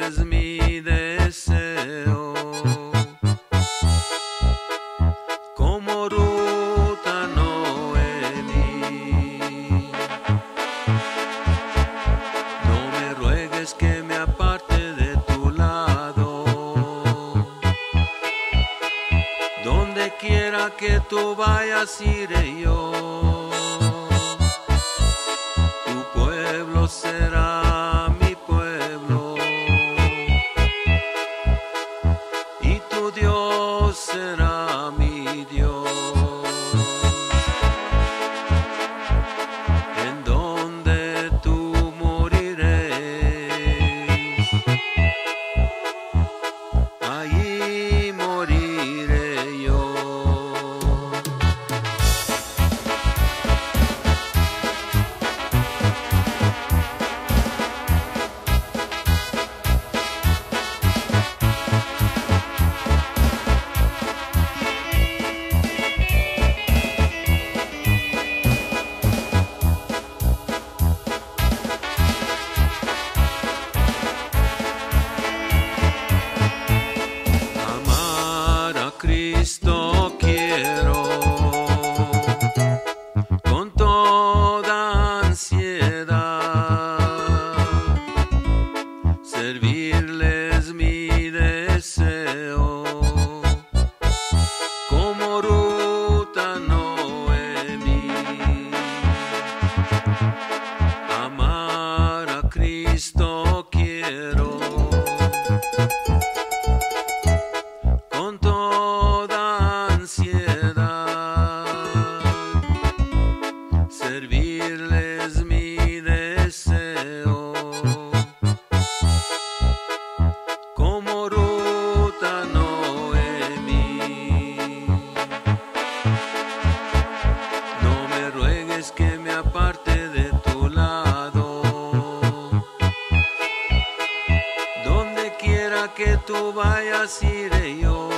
servirles mi deseo. Como ruta Noemi no me ruegues que me aparte de tu lado. Donde quiera que tú vayas iré yo. Dios será servirles mi deseo. Como ruta Noemi amar a Cristo quiero. Con toda ansiedad servirles mi vaya así yo.